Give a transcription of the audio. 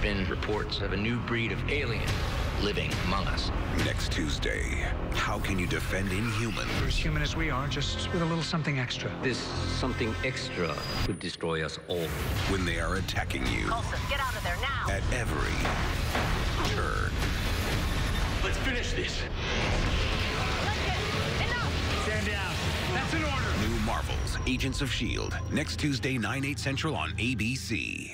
been reports of a new breed of alien living among us. Next Tuesday, how can you defend Inhuman We're as human as we are, just with a little something extra. This something extra could destroy us all. when they are attacking you Coulson, get out of there now. at every turn? Let's finish this. Enough! Stand down. That's an order. New Marvels, Agents of S.H.I.E.L.D. Next Tuesday, 9, 8 central on ABC.